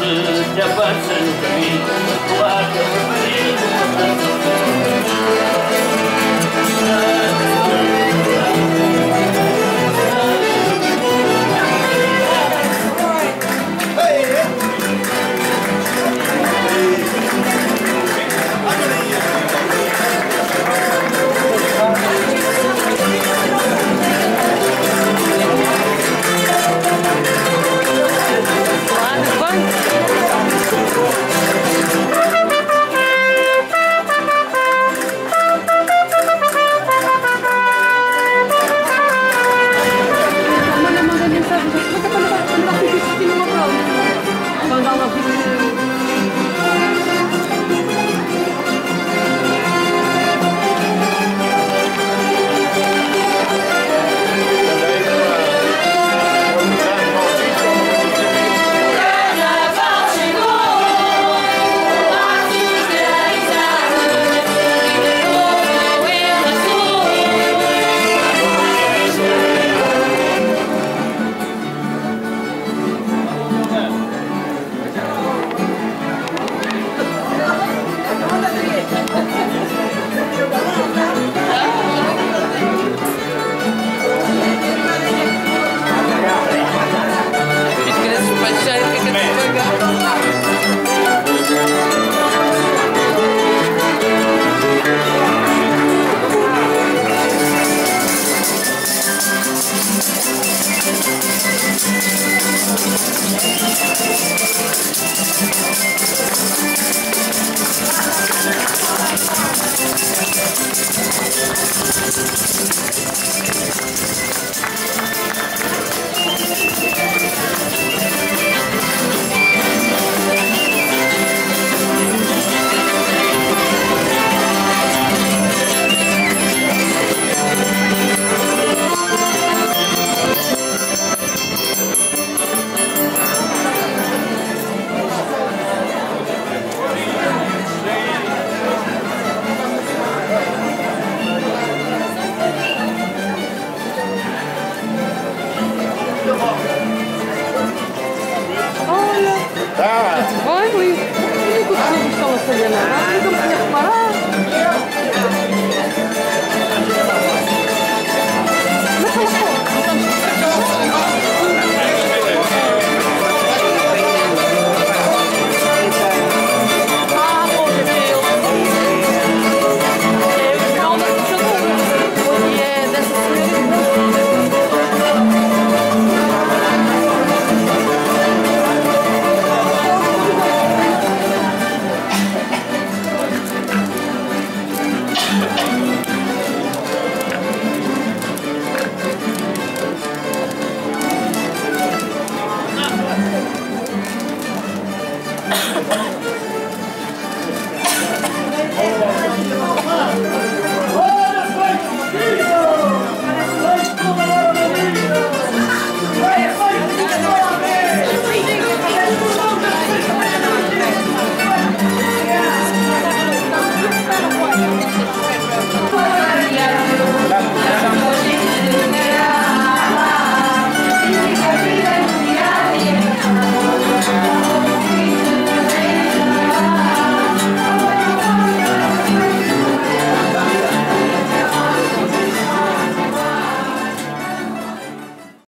to basın kıyım Kulaklarımı yiyim Sıkça basın kıyım Tá. Vai, Luiz. Ele costuma falar sobre a